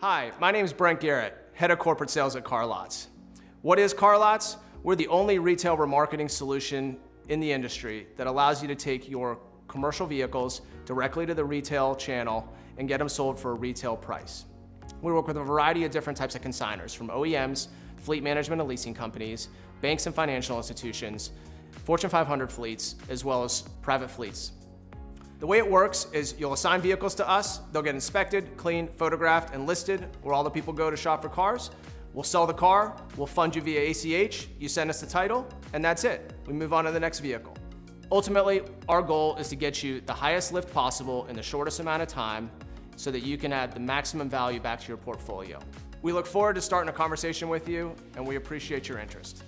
Hi, my name is Brent Garrett, Head of Corporate Sales at CarLotz. What is CarLotz? We're the only retail remarketing solution in the industry that allows you to take your commercial vehicles directly to the retail channel and get them sold for a retail price. We work with a variety of different types of consigners, from OEMs, fleet management and leasing companies, banks and financial institutions, Fortune 500 fleets, as well as private fleets. The way it works is you'll assign vehicles to us, they'll get inspected, cleaned, photographed, and listed where all the people go to shop for cars. We'll sell the car, we'll fund you via ACH, you send us the title, and that's it. We move on to the next vehicle. Ultimately, our goal is to get you the highest lift possible in the shortest amount of time so that you can add the maximum value back to your portfolio. We look forward to starting a conversation with you, and we appreciate your interest.